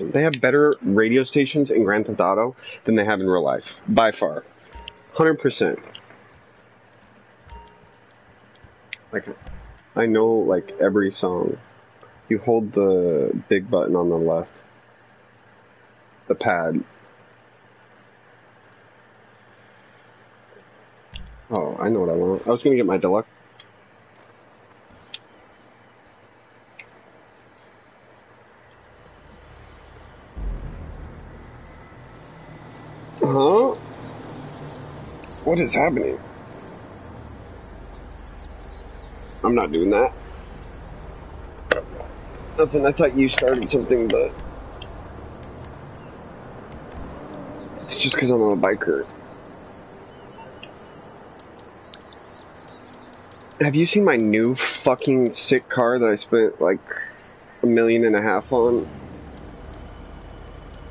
They have better radio stations in Grand Theft Auto than they have in real life, by far, hundred percent. Like, I know like every song. You hold the big button on the left, the pad. Oh, I know what I want. I was gonna get my deluxe. Huh? What is happening? I'm not doing that. Nothing. I thought you started something, but it's just because I'm a biker. Have you seen my new fucking sick car that I spent like a million and a half on?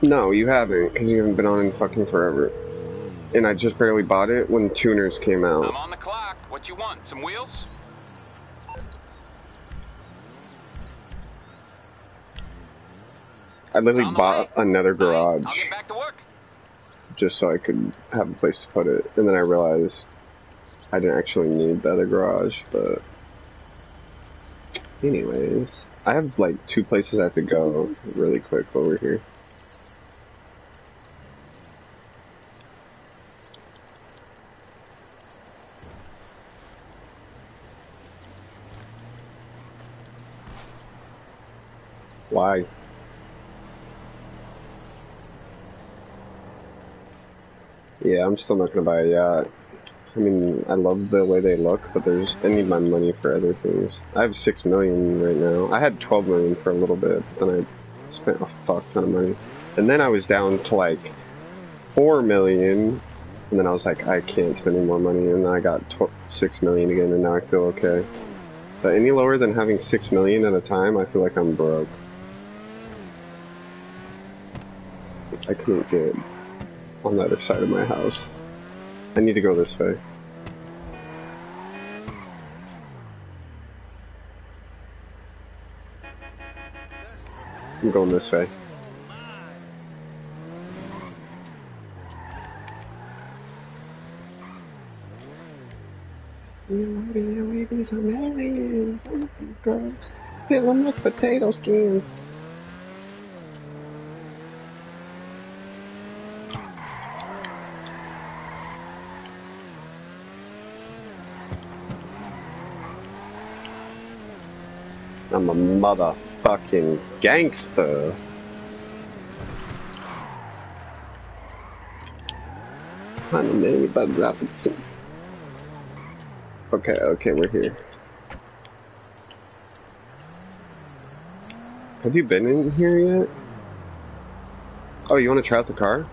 No, you haven't, because you haven't been on in fucking forever. And I just barely bought it when tuners came out. I'm on the clock. What you want? Some wheels? I literally bought way. another garage I'll get back to work. just so I could have a place to put it. And then I realized I didn't actually need the other garage, but anyways, I have like two places I have to go really quick over here. Why? Yeah, I'm still not gonna buy a yacht. I mean, I love the way they look, but there's I need my money for other things. I have six million right now. I had twelve million for a little bit, and I spent a fuck ton of money. And then I was down to like four million, and then I was like, I can't spend any more money, and then I got six million again, and now I feel okay. But any lower than having six million at a time, I feel like I'm broke. I couldn't get on the other side of my house. I need to go this way. I'm going this way. You're so mad, girl, fill them with potato skins. I'm a motherfucking gangster. I'm a mini Bud Robinson. Okay, okay, we're here. Have you been in here yet? Oh, you want to try out the car?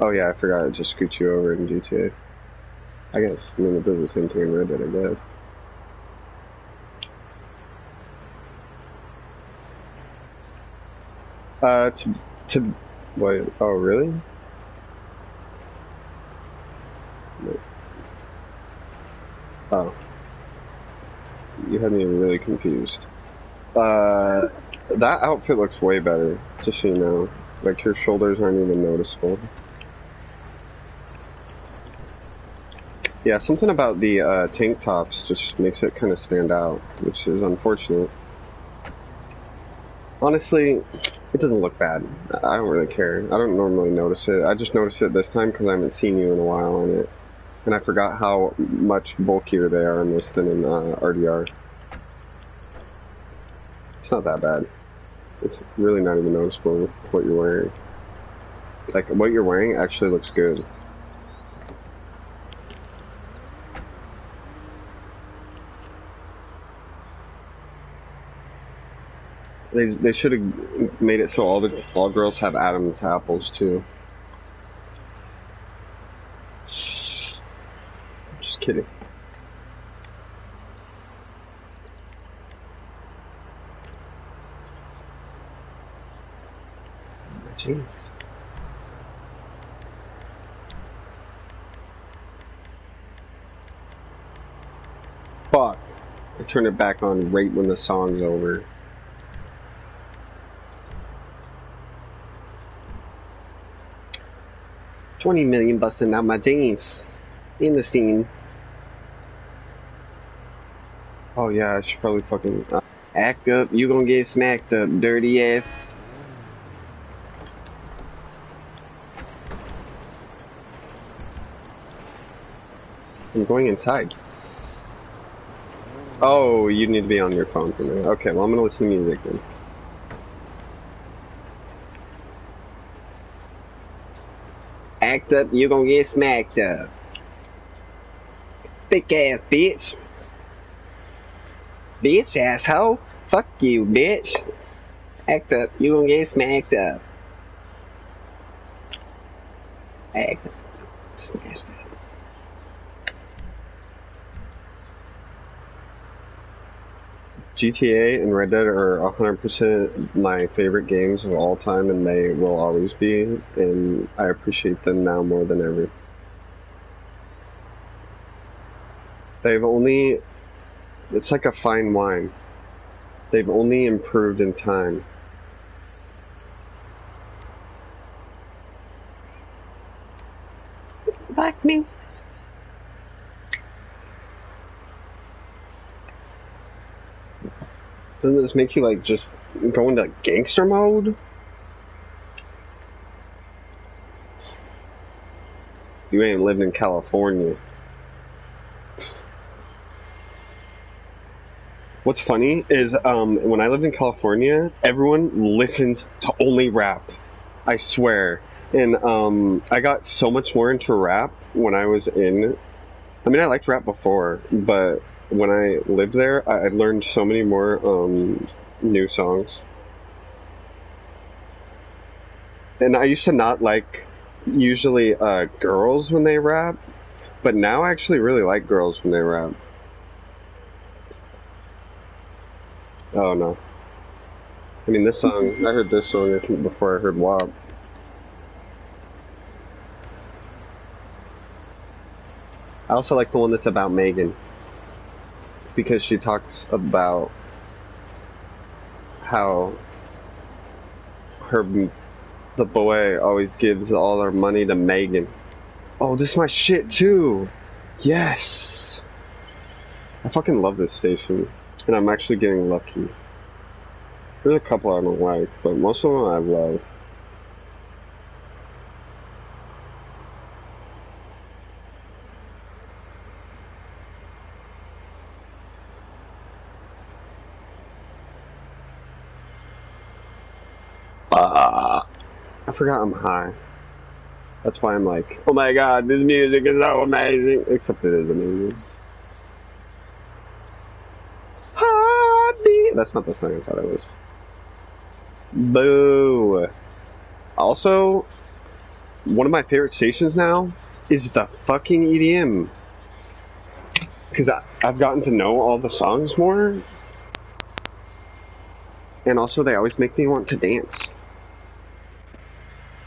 Oh yeah, I forgot. I just scoot you over in GTA. I guess. I mean, it does the same thing in Red Dead, I guess. Uh, to, to, wait, oh, really? Oh. You had me really confused. Uh, that outfit looks way better, just so you know. Like, your shoulders aren't even noticeable. Yeah, something about the uh, tank tops just makes it kind of stand out, which is unfortunate. Honestly, it doesn't look bad. I don't really care. I don't normally notice it. I just noticed it this time because I haven't seen you in a while on it. And I forgot how much bulkier they are in this than in uh, RDR. It's not that bad. It's really not even noticeable what you're wearing. Like, what you're wearing actually looks good. They they should have made it so all the all girls have Adam's apples too. Just kidding. Jeez. Fuck. I turned it back on right when the song's over. 20 million busting out my jeans. In the scene. Oh yeah, I should probably fucking uh, act up. You gonna get smacked up, dirty ass. I'm going inside. Oh, you need to be on your phone for me. Okay, well I'm gonna listen to music then. Act up, you gonna get smacked up. Thick ass bitch. Bitch asshole. Fuck you, bitch. Act up, you're gonna get smacked up. Act up. Smashed up. GTA and Red Dead are 100% my favorite games of all time, and they will always be, and I appreciate them now more than ever. They've only. It's like a fine wine. They've only improved in time. Doesn't this make you like just go into gangster mode? You ain't lived in California. What's funny is um, when I lived in California, everyone listens to only rap. I swear. And um, I got so much more into rap when I was in. I mean, I liked rap before, but when I lived there, I, I learned so many more um, new songs. And I used to not like usually uh, girls when they rap, but now I actually really like girls when they rap. Oh no. I mean, this song, I heard this song I think before I heard WAP. I also like the one that's about Megan. Because she talks about how her, the boy always gives all her money to Megan. Oh, this is my shit too! Yes! I fucking love this station. And I'm actually getting lucky. There's a couple I don't like, but most of them I love. Uh, I forgot I'm high. That's why I'm like, oh my god, this music is so amazing. Except it is amazing. That's not the song I thought it was. Boo. Also, one of my favorite stations now is the fucking EDM. Because I've gotten to know all the songs more. And also, they always make me want to dance.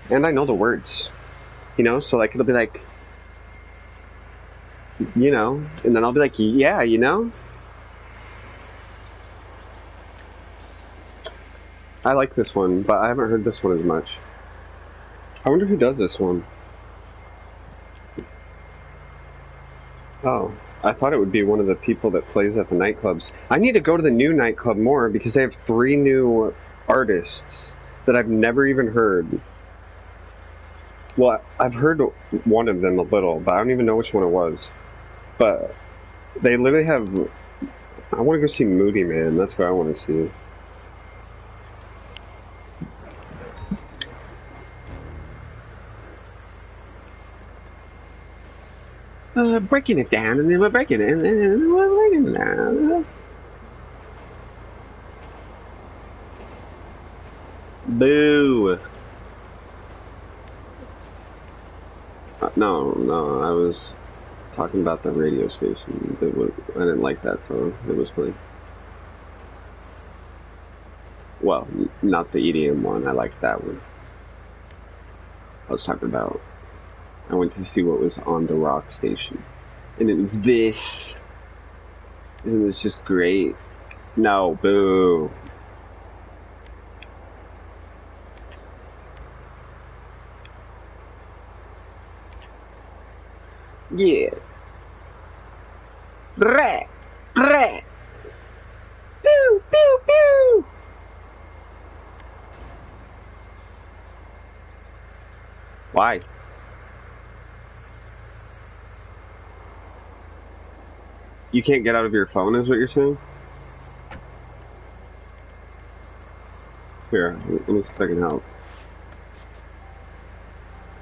And I know the words. You know, so like it'll be like, you know, and then I'll be like, yeah, you know? I like this one, but I haven't heard this one as much. I wonder who does this one. Oh, I thought it would be one of the people that plays at the nightclubs. I need to go to the new nightclub more because they have three new artists that I've never even heard. Well, I've heard one of them a little, but I don't even know which one it was. But they literally have. I want to go see Moodymann. That's what I want to see. Uh, breaking it down, and then we're breaking it, and then we're breaking it down. Boo! No, no, I was talking about the radio station. That was, I didn't like that song. It was playing. Well, not the EDM one. I liked that one. I was talking about. I went to see what was on the rock station, and it was this. And it was just great. No, boo. Yeah. Brat. Brat. Pew, pew, pew. Why? You can't get out of your phone, is what you're saying? Here, let me see if I can help.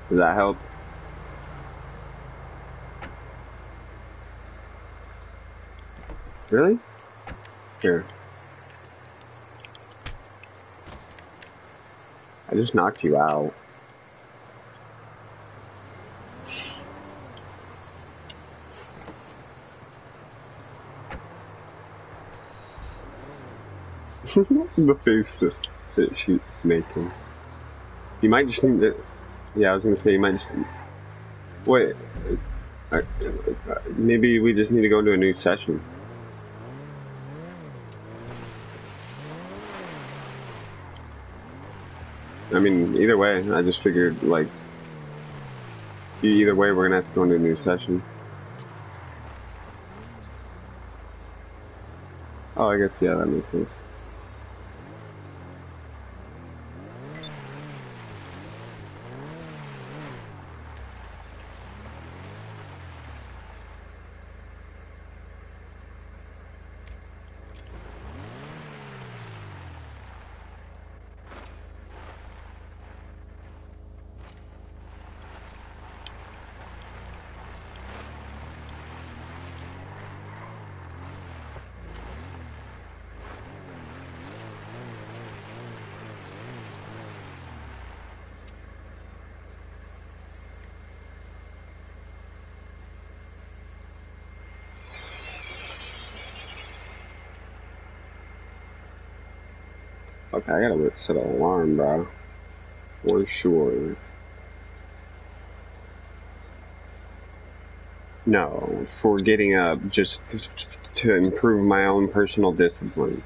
Does that help? Really? Here. I just knocked you out. the face that, that she's making. You might just need to. Yeah, I was gonna say you might just. Wait. Uh, maybe we just need to go into a new session. I mean, either way, I just figured, like, either way, we're gonna have to go into a new session. Oh, I guess, yeah, that makes sense. Okay, I gotta set an alarm, bro. For sure. No, for getting up just to improve my own personal discipline.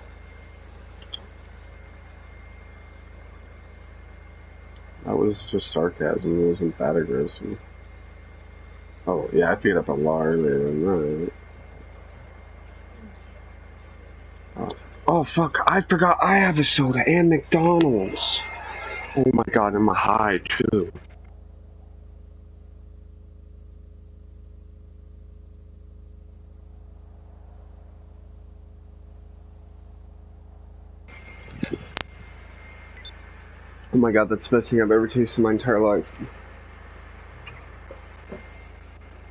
That was just sarcasm. It wasn't that aggressive. Oh, yeah, I figured out the law earlier than that. Oh, oh, fuck. I forgot I have a soda and McDonald's. Oh my god, I'm high, too. Oh my god, that's the best thing I've ever tasted in my entire life.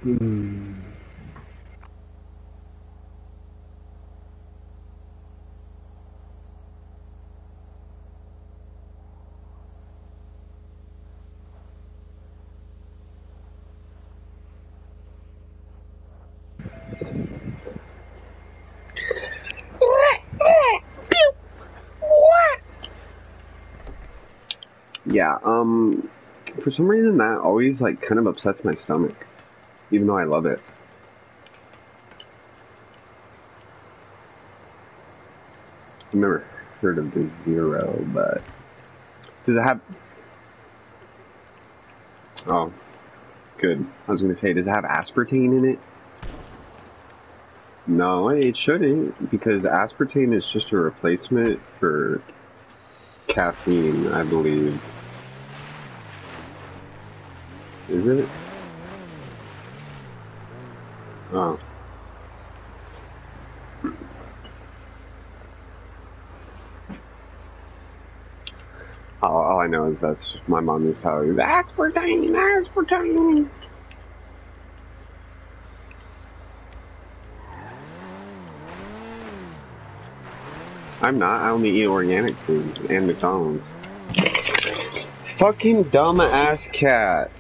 Mm. Yeah, um, for some reason that always, like, kind of upsets my stomach. Even though I love it. I've never heard of the zero, but... Does it have... Oh, good. I was gonna say, does it have aspartame in it? No, it shouldn't, because aspartame is just a replacement for caffeine, I believe. Is it? Oh. All, all I know is that's my mom used to tell me, aspartame, aspartame. I'm not. I only eat organic food and McDonald's. Fucking dumb ass cat.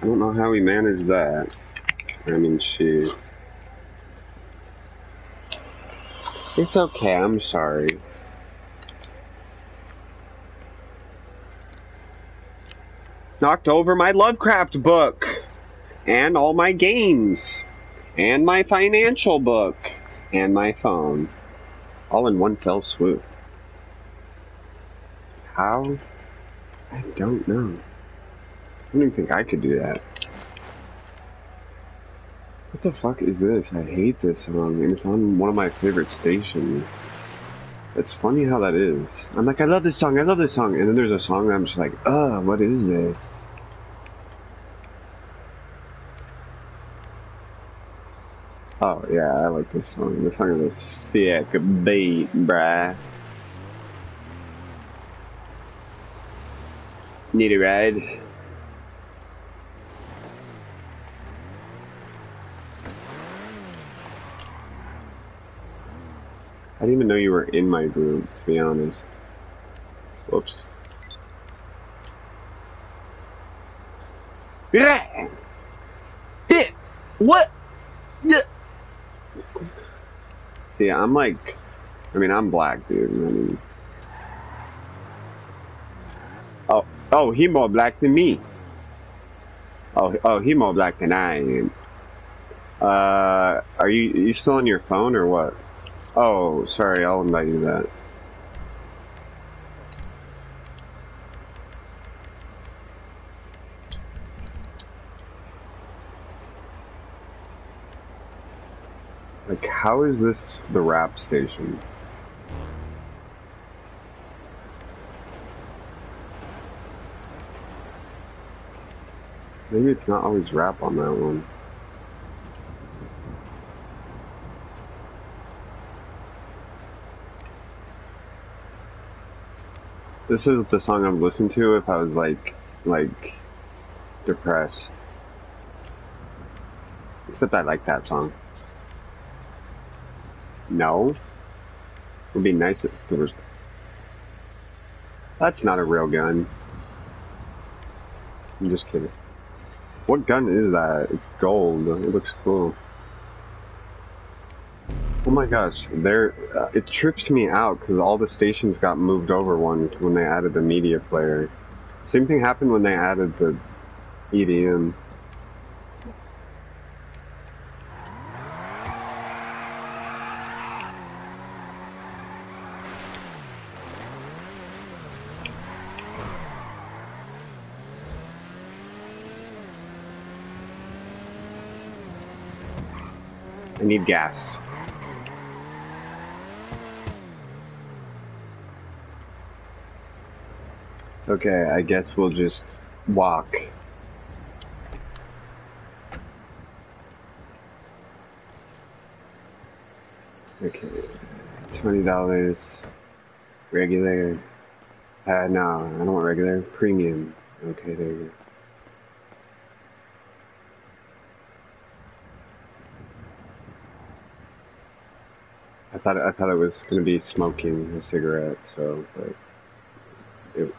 I don't know how he managed that. I mean, she. It's okay. I'm sorry. Knocked over my Lovecraft book and all my games and my financial book and my phone all in one fell swoop. How? I don't know. I don't even think I could do that. What the fuck is this? I hate this song, and it's on one of my favorite stations. It's funny how that is. I'm like, I love this song, I love this song, and then there's a song that I'm just like, uh, what is this? Oh yeah, I like this song. This song is a sick beat, bruh. Need a ride? Didn't even know you were in my room, to be honest. Whoops. Yeah. Yeah. What? Yeah. See, I'm like, I mean, I'm black, dude. I mean, oh, oh, he more black than me. Oh, oh, he more black than I am. Uh, are you you still on your phone or what? Oh, sorry, I'll invite you to that. Like, how is this the rap station? Maybe it's not always rap on that one. This is the song I'm listening to if I was like, like, depressed. Except I like that song. No. It would be nice if there was... That's not a real gun. I'm just kidding. What gun is that? It's gold. It looks cool. Oh my gosh, there uh, it trips me out because all the stations got moved over one when they added the media player. Same thing happened when they added the EDM. I need gas. Okay, I guess we'll just walk. Okay, twenty dollars. Regular. Uh, no, I don't want regular. Premium. Okay, there you go. I thought I thought it was gonna be smoking a cigarette, so but it,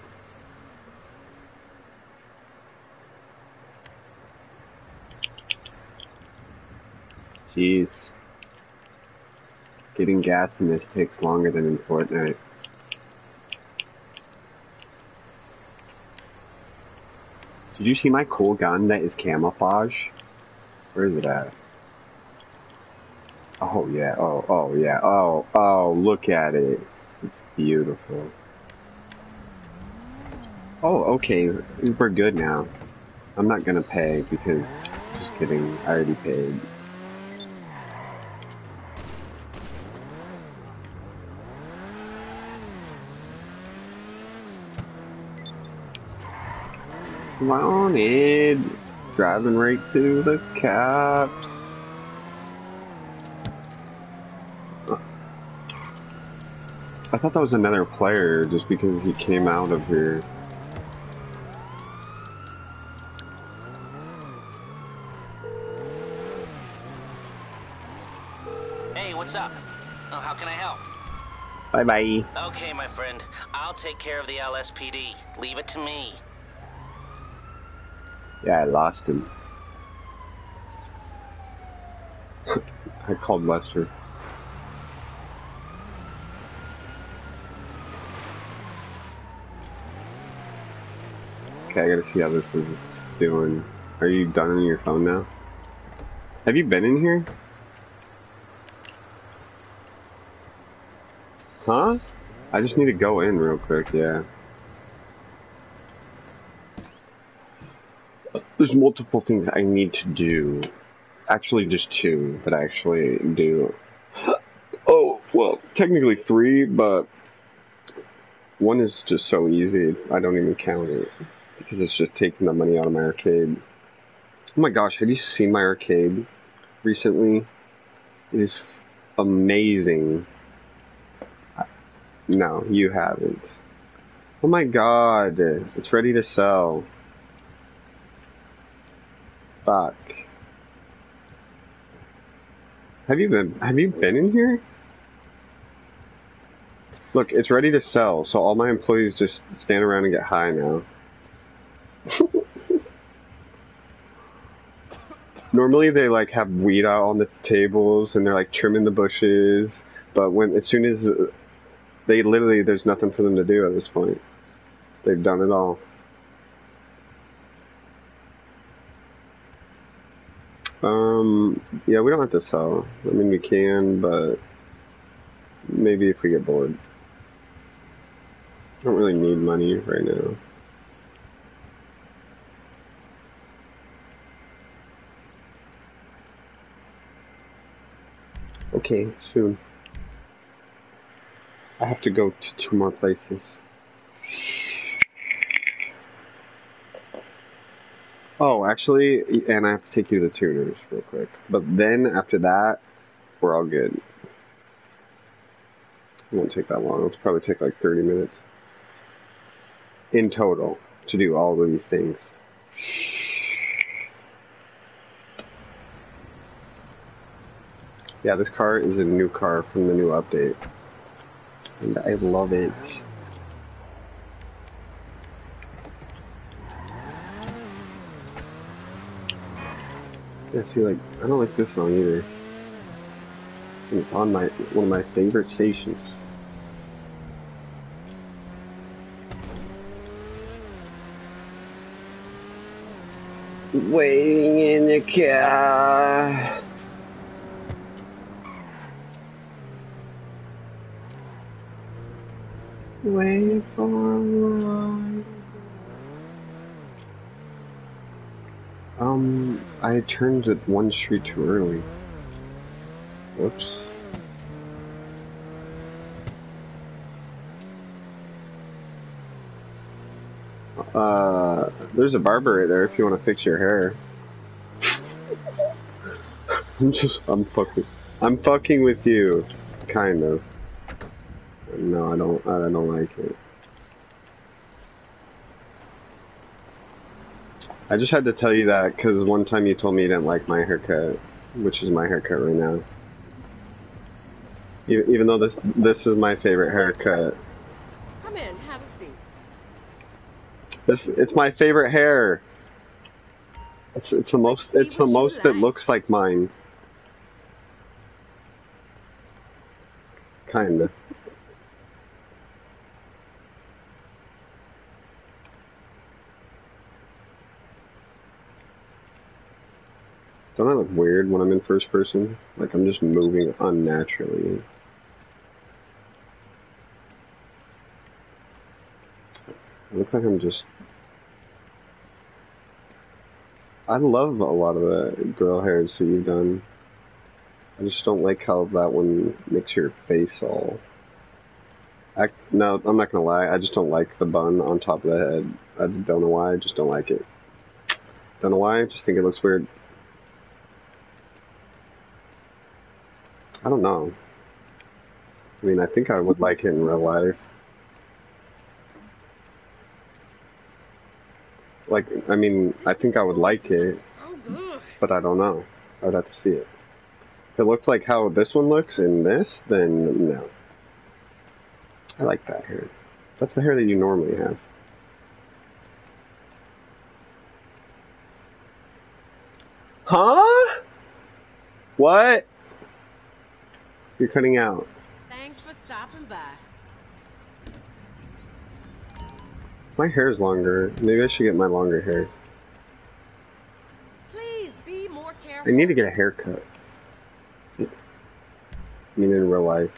Jeez. Getting gas in this takes longer than in Fortnite. Did you see my cool gun that is camouflage? Where is it at? Oh yeah, oh, oh yeah, oh, oh, look at it. It's beautiful. Oh, okay, we're good now. I'm not gonna pay because, just kidding, I already paid. Wanted. Driving right to the cops. I thought that was another player just because he came out of here. Hey, what's up? Oh, how can I help? Bye bye. Okay, my friend. I'll take care of the LSPD. Leave it to me. Yeah, I lost him. I called Lester. Okay, I gotta see how this is doing. Are you done on your phone now? Have you been in here? Huh? I just need to go in real quick, yeah. There's multiple things I need to do. actually just two that I actually do. Oh, well, technically three, but one is just so easy, I don't even count it. Because it's just taking the money out of my arcade. Oh my gosh, have you seen my arcade recently? It is amazing. No, you haven't. Oh my god, it's ready to sell. Fuck. Have you been have you been in here? Look, it's ready to sell, so all my employees just stand around and get high now. Normally they like have weed out on the tables and they're like trimming the bushes, but when as soon as they literally there's nothing for them to do at this point. They've done it all. Um, yeah, we don't have to sell. I mean, we can, but maybe if we get bored. I don't really need money right now. Okay, soon. I have to go to two more places. Oh, actually, and I have to take you to the tuners real quick. But then after that, we're all good. It won't take that long. It'll probably take like 30 minutes in total to do all of these things. Yeah, this car is a new car from the new update. And I love it. Yeah, see, like, I don't like this song either. And it's on my, one of my favorite stations. Waiting in the car. Waiting for one. Um, I turned at one street too early. Whoops. Uh, there's a barber right there if you want to fix your hair. I'm just, I'm fucking, I'm fucking with you, kind of. No, I don't, I don't like it. I just had to tell you that because one time you told me you didn't like my haircut, which is my haircut right now. Even though this this is my favorite haircut, Come in, have a seat. this it's my favorite hair. It's it's the most it's the most that looks like mine. Kinda. Don't I look weird when I'm in first person? Like I'm just moving unnaturally. I look like I'm just. I love a lot of the girl hairs that you've done. I just don't like how that one makes your face all. I, no, I'm not gonna lie. I just don't like the bun on top of the head. I don't know why. I just don't like it. Don't know why. I just think it looks weird. I don't know. I mean, I think I would like it in real life. Like, I mean, I think I would like it, but I don't know. I would have to see it. If it looked like how this one looks in this, then no. I like that hair. That's the hair that you normally have. Huh? What? You're cutting out. Thanks for stopping by. My hair's longer. Maybe I should get my longer hair. Please be more careful. I need to get a haircut. I mean, in real life.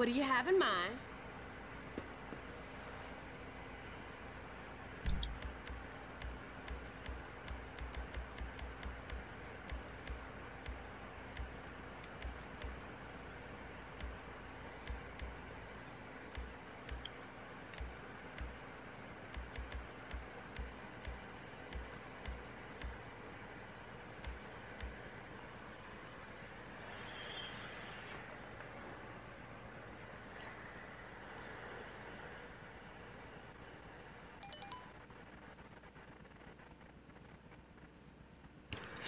What do you have in mind?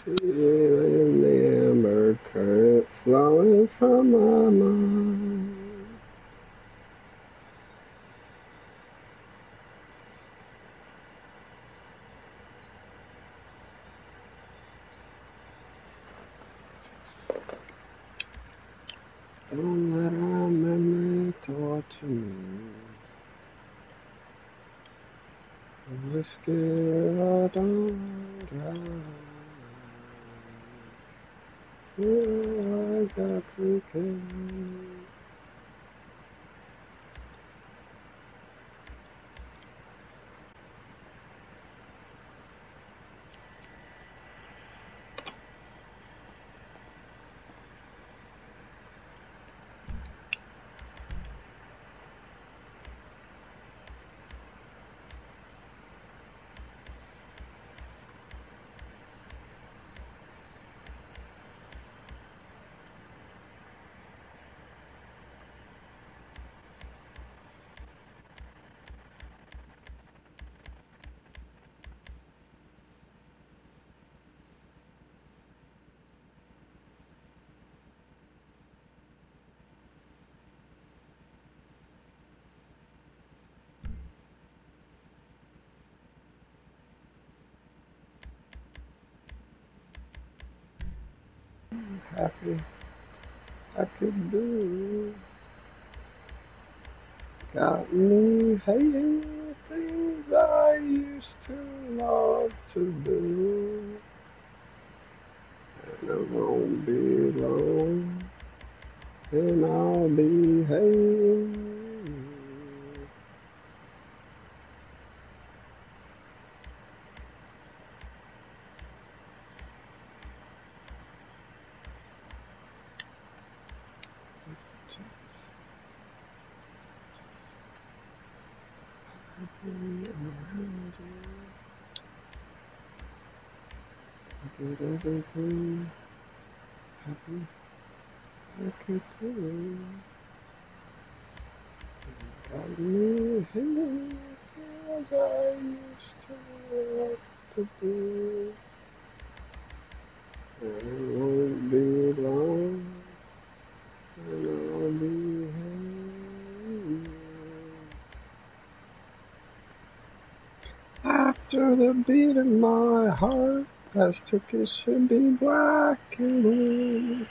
Feeling the amber current flowing from my mind. Don't let our memory torture me. Whiskey I don't drown. Yeah, I got to care. Happy, I could do. Got me hating things I used to love to do. And it won't be long, and I'll be hating you. I did everything happy I could do. Got me hating things I to do. And it won't be long, and I'll be hating. After the beat of my heart, Past tickets should be black and blue.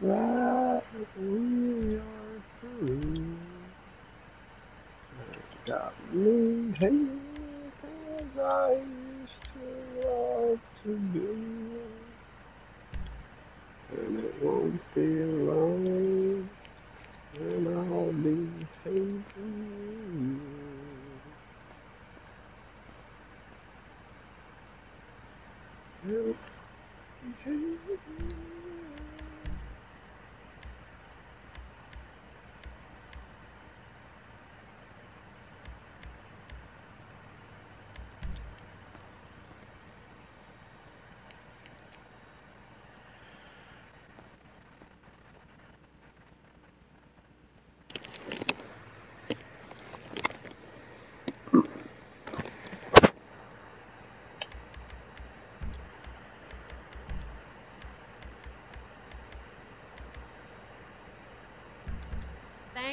We are through. Got me as I used to love to do. And it won't be long, and I'll be hating you. I'll be hating you.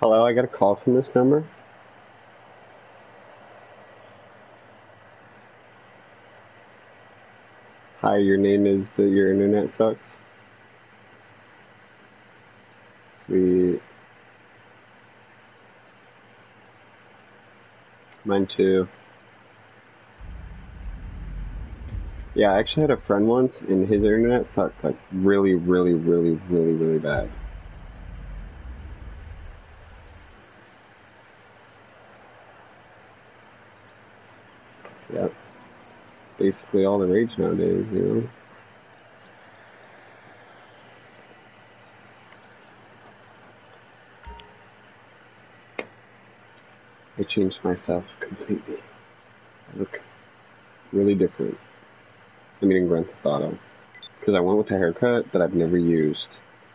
Hello, I got a call from this number. Hi, your name is that your internet sucks. Sweet. Mine too. Yeah, I actually had a friend once, and his internet sucked like really, really, really, really, really bad. Yep. It's basically all the rage nowadays, you know? I changed myself completely. I look really different. I mean, in Grand Theft Auto. Because I went with a haircut that I've never used.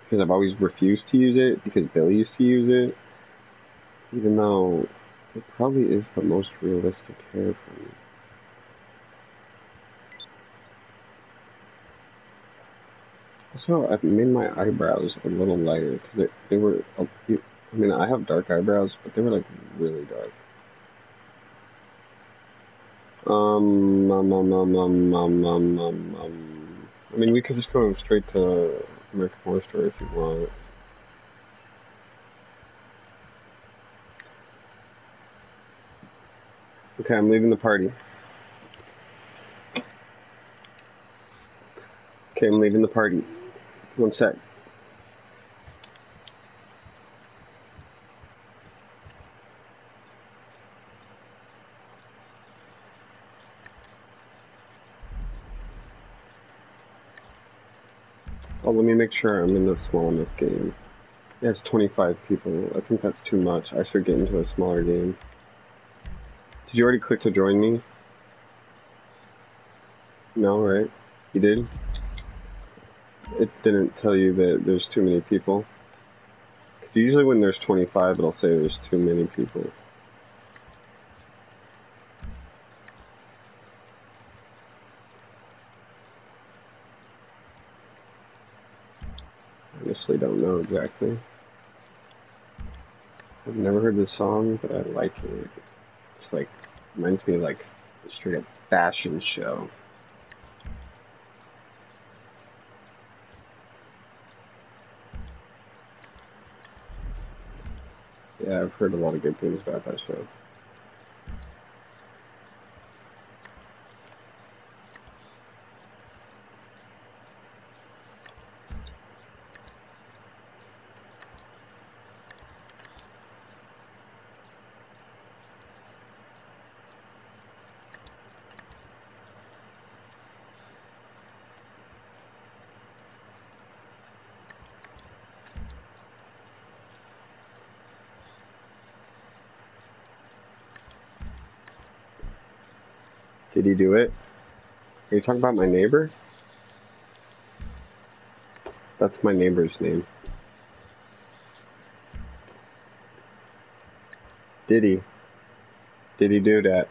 Because I've always refused to use it, because Billy used to use it. Even though it probably is the most realistic hair for me. Also, I've made my eyebrows a little lighter because they, they were. I mean, I have dark eyebrows, but they were like really dark. Um, um, um, um, um, um, um, um, um. I mean, we could just go straight to American Horror Story if you want. Okay, I'm leaving the party. Okay, I'm leaving the party. One sec. Oh, let me make sure I'm in a small enough game. It has 25 people. I think that's too much. I should get into a smaller game. Did you already click to join me? No, right? You did? It didn't tell you that there's too many people. Because usually when there's 25, it'll say there's too many people. I honestly, don't know exactly. I've never heard this song, but I like it. It's like reminds me of like straight up fashion show. Yeah, I've heard a lot of good things about that show. Did he do it? Are you talking about my neighbor? That's my neighbor's name. Did he? Did he do that?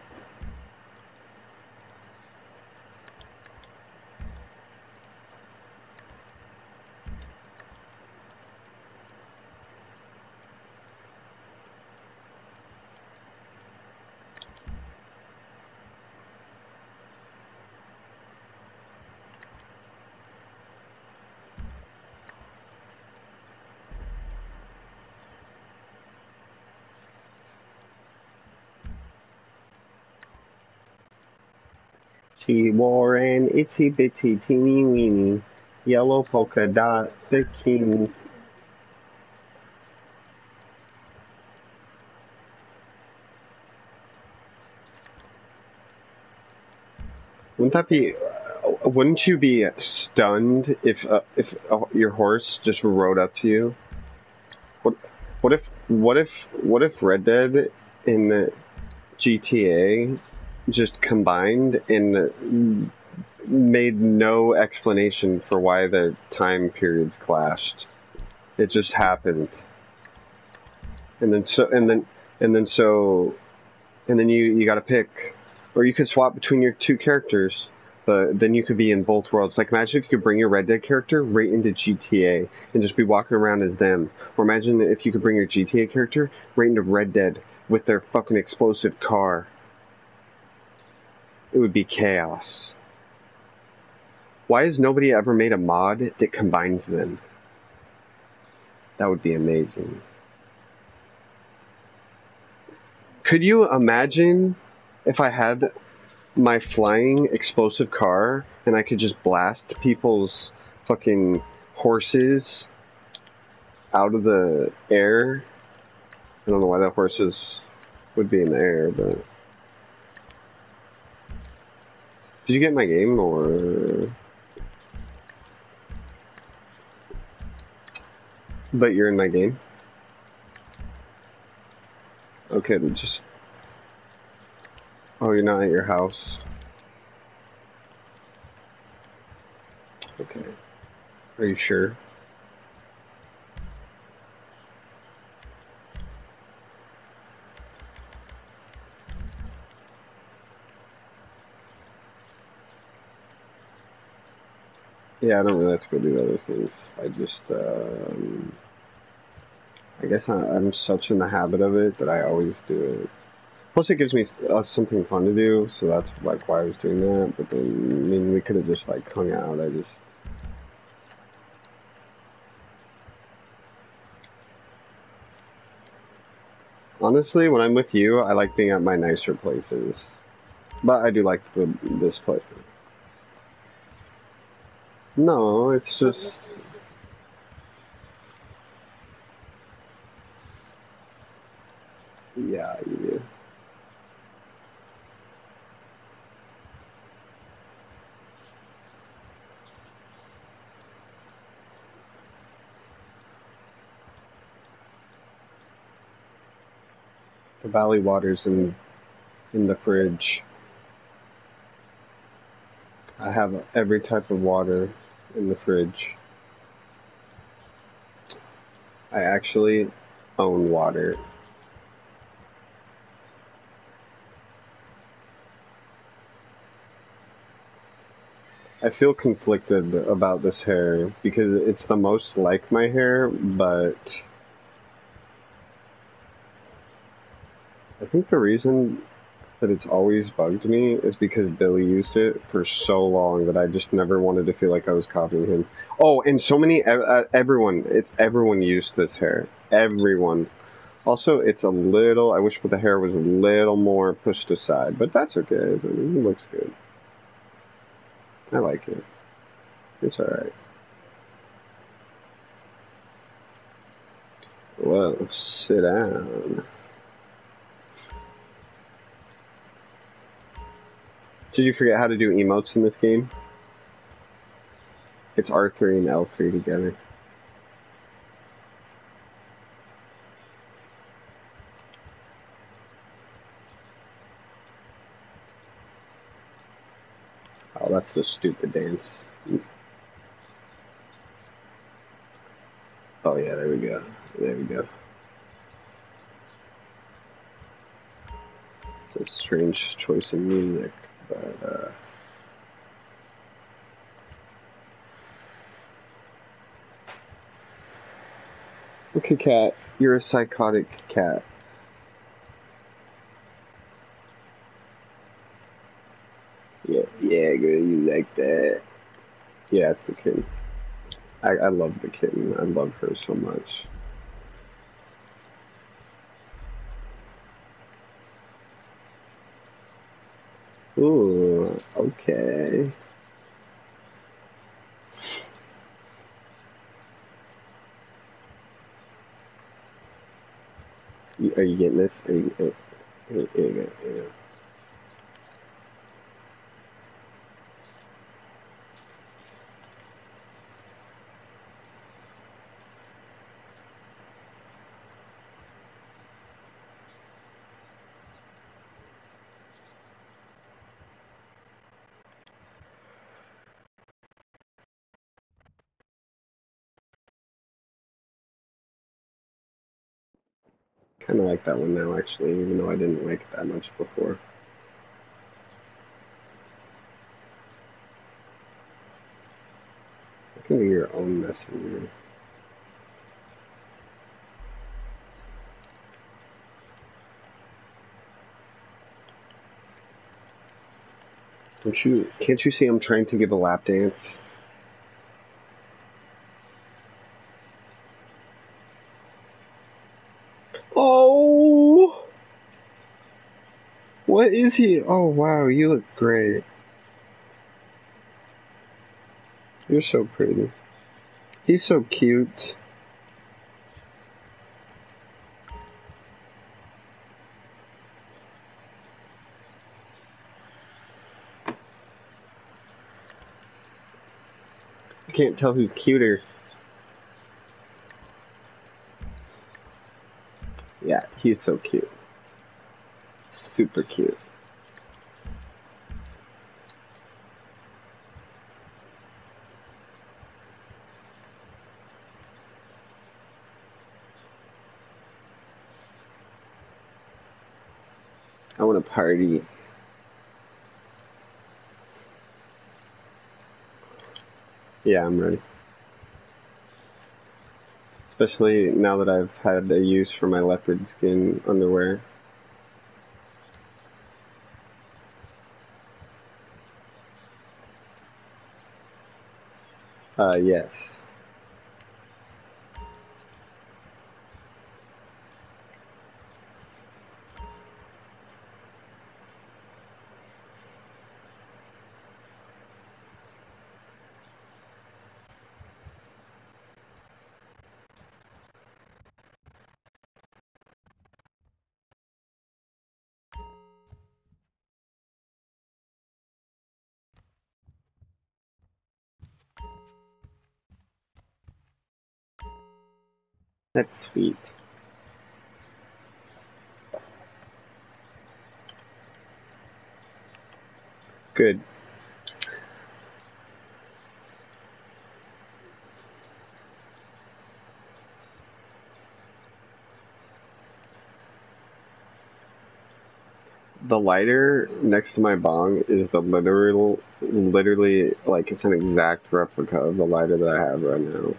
She wore an itsy bitsy teeny weeny yellow polka dot bikini. Wouldn't that be? Wouldn't you be stunned if uh, if uh, your horse just rode up to you? What what if what if what if Red Dead in the GTA just combined and made no explanation for why the time periods clashed. It just happened. And then so and then and then so and then you you got to pick or you could swap between your two characters. But then you could be in both worlds. Like imagine if you could bring your Red Dead character right into GTA and just be walking around as them. Or imagine if you could bring your GTA character right into Red Dead with their fucking explosive car. It would be chaos. Why has nobody ever made a mod that combines them? That would be amazing. Could you imagine if I had my flying explosive car and I could just blast people's fucking horses out of the air? I don't know why that horses would be in the air, but. Did you get my game or? But you're in my game. Okay, then just. Oh, you're not at your house. Okay. Are you sure? Yeah, I don't really have to go do the other things. I just, um, I guess I, I'm such in the habit of it that I always do it. Plus, it gives me uh, something fun to do, so that's like why I was doing that. But then, I mean, we could have just like hung out. I just. Honestly, when I'm with you, I like being at my nicer places. But I do like the, this place. No, it's just. Yeah. The valley water's in in the fridge. I have every type of water in the fridge. I actually own water. I feel conflicted about this hair because it's the most like my hair, but I think the reason that it's always bugged me is because Billy used it for so long that I just never wanted to feel like I was copying him. Oh, and so many, uh, everyone, it's everyone used this hair. Everyone. Also, it's a little, I wish the hair was a little more pushed aside, but that's okay. I mean, it looks good. I like it. It's alright. Well, sit down. Did you forget how to do emotes in this game? It's R3 and L3 together. Oh, that's the stupid dance. Oh yeah, there we go. There we go. It's a strange choice of music, but uh Okay, cat. You're a psychotic cat. Yeah, yeah, girl, you like that. Yeah, it's the kitten. I, I love the kitten. I love her so much. Ooh, okay. You, are you getting this? Are you, uh, here, here you go. Here you Kind of like that one now, actually, even though I didn't like it that much before. You can be your own messenger. Don't you? Can't you see I'm trying to give a lap dance? Oh! What is he? Oh wow, you look great. You're so pretty. He's so cute. I can't tell who's cuter. Yeah, he's so cute. Super cute. I want to party. Yeah, I'm ready. Especially now that I've had a use for my leopard skin underwear. Uh, yes. That's sweet. Good. the lighter next to my bong is the literal, literally like it's an exact replica of the lighter that I have right now.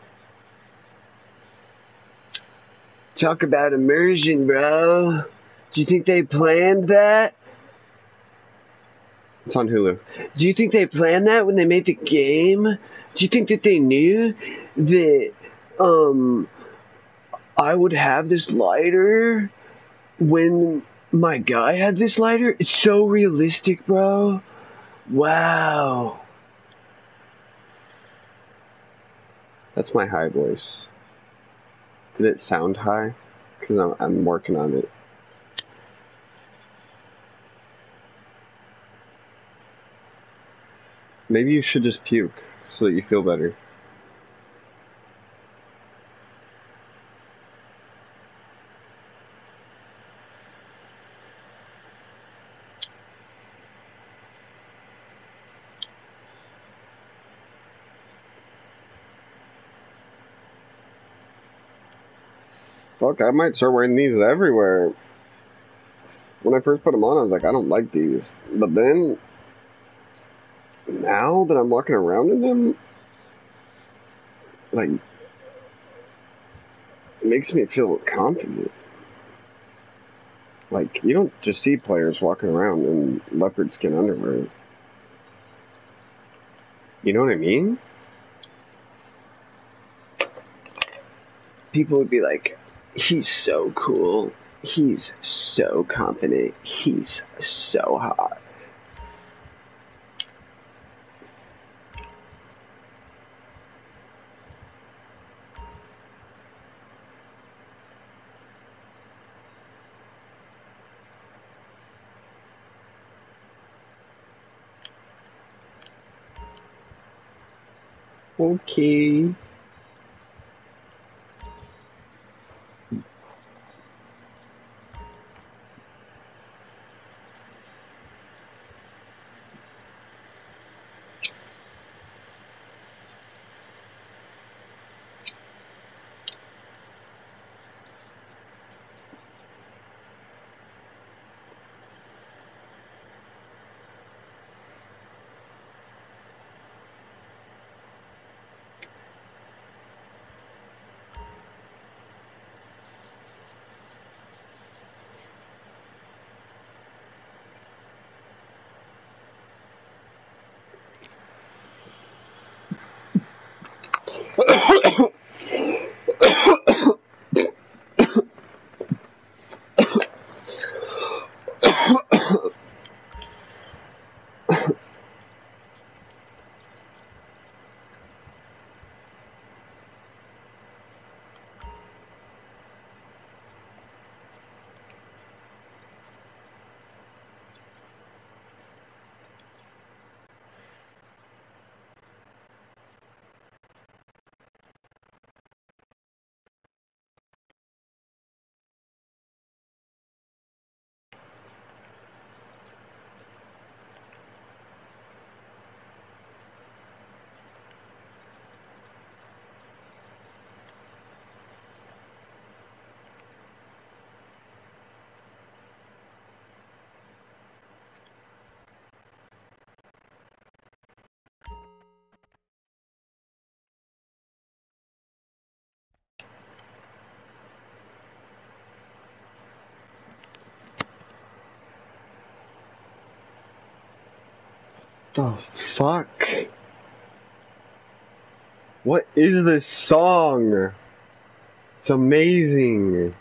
Talk about immersion, bro. Do you think they planned that? It's on Hulu. Do you think they planned that when they made the game? Do you think that they knew that, um, I would have this lighter when my guy had this lighter? It's so realistic, bro. Wow. That's my high voice. Did it sound high? Because I'm, I'm working on it. Maybe you should just puke so that you feel better. Fuck, I might start wearing these everywhere. When I first put them on, I was like, I don't like these. But then, now that I'm walking around in them, like, it makes me feel confident. Like, you don't just see players walking around in leopard skin underwear. You know what I mean? People would be like, he's so cool. He's so confident. He's so hot. Okay. The fuck? What is this song? It's amazing.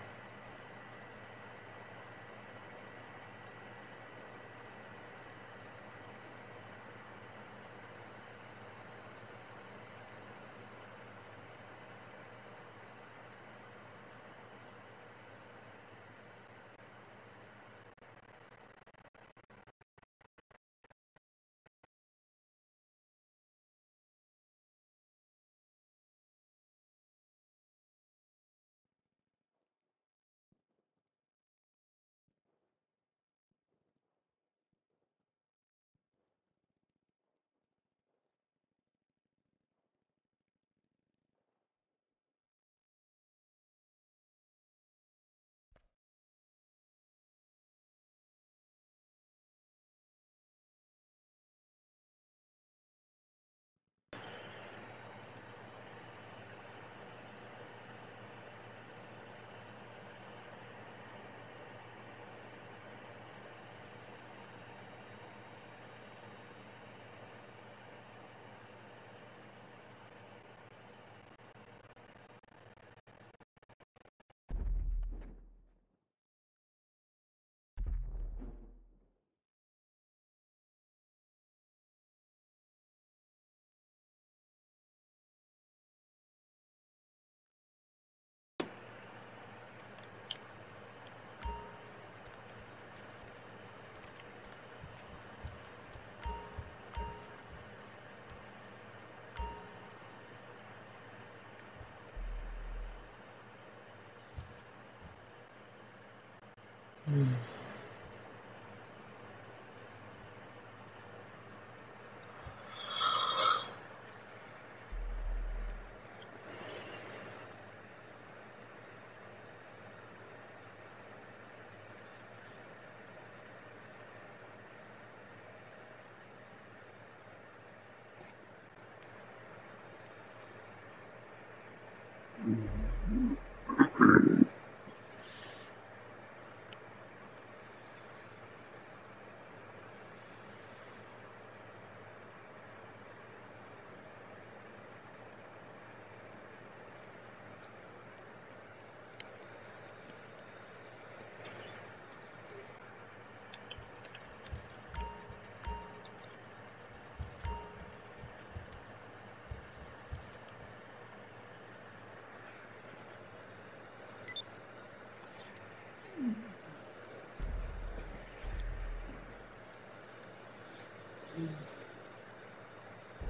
嗯。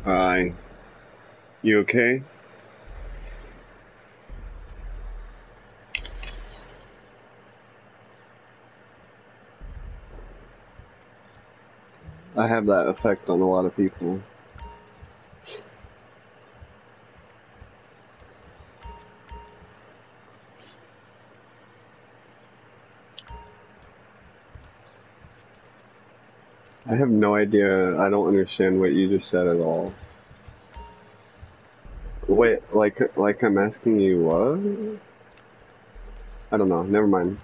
Hi. You okay? I have that effect on a lot of people. Have no idea. I don't understand what you just said at all. Wait, like, like I'm asking you what? I don't know. Never mind.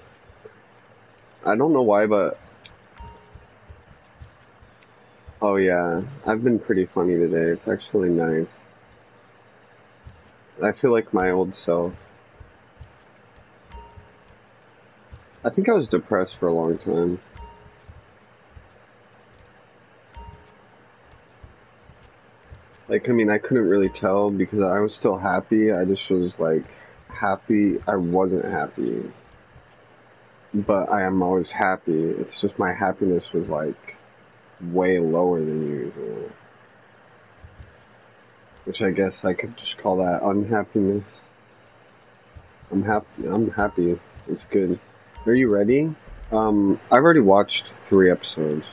I don't know why, but oh yeah, I've been pretty funny today. It's actually nice. I feel like my old self. I think I was depressed for a long time. Like, I mean, I couldn't really tell because I was still happy. I just was like happy. I wasn't happy, but I am always happy. It's just my happiness was like way lower than usual, which I guess I could just call that unhappiness. I'm happy. I'm happy. It's good. Are you ready? Um, I've already watched three episodes.